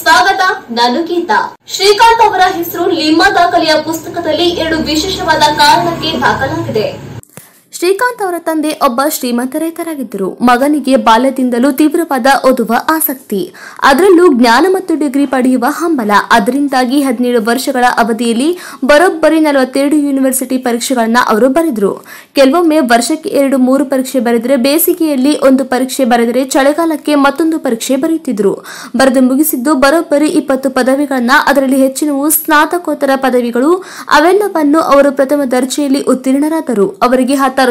ಸ್ವಾಗತ ನಾನು ಗೀತಾ. ಶ್ರೀಕಾಂತ್ ಅವರ ಹೆಸರು ಲಿಮ್ಮ ದಾಖಲೆಯ ಪುಸ್ತಕದಲ್ಲಿ ಎರಡು ವಿಶೇಷವಾದ ಕಾರಣಕ್ಕೆ ದಾಖಲಾಗಿದೆ. ಶ್ರೀಕಾಂತ್ ಅವರ ತಂದೆ ಒಬ್ಬ ಶ್ರೀಮಂತ ರೈತರಾಗಿದ್ದರು. ಮಗನಿಗೆ ಬಾಲ್ಯದಿಂದಲೂ ತೀವ್ರವಾದ ಓದುವ ಆಸಕ್ತಿ. ಅದರಲ್ಲೂ ಜ್ಞಾನ ಮತ್ತು ಡಿಗ್ರಿ ಪಡೆಯುವ ಹಂಬಲ. ಅದರಿಂದಾಗಿ ಹದಿನೇಳು ವರ್ಷಗಳ ಅವಧಿಯಲ್ಲಿ ಬರೋಬ್ಬರಿ ನಲವತ್ತೆರಡು ಯೂನಿವರ್ಸಿಟಿ ಪರೀಕ್ಷೆಗಳನ್ನ ಅವರು ಬರೆದರು. ಕೆಲವೊಮ್ಮೆ ವರ್ಷಕ್ಕೆ ಎರಡು, ಮೂರು ಪರೀಕ್ಷೆ ಬರೆದರೆ ಬೇಸಿಗೆಯಲ್ಲಿ ಒಂದು ಪರೀಕ್ಷೆ ಬರೆದರೆ ಚಳಿಗಾಲಕ್ಕೆ ಮತ್ತೊಂದು ಪರೀಕ್ಷೆ ಬರೆಯುತ್ತಿದ್ದರು ಬರೆದು ಮುಗಿಸಿದ್ದು ಬರೋಬ್ಬರಿ ಇಪ್ಪತ್ತು ಪದವಿಗಳನ್ನ ಅದರಲ್ಲಿ ಹೆಚ್ಚಿನವು ಸ್ನಾತಕೋತ್ತರ ಪದವಿಗಳು. ಅವೆಲ್ಲವನ್ನು ಅವರು ಪ್ರಥಮ ದರ್ಜೆಯಲ್ಲಿ ಉತ್ತೀರ್ಣರಾದರು. ಅವರಿಗೆ ಹತ್ತಾರು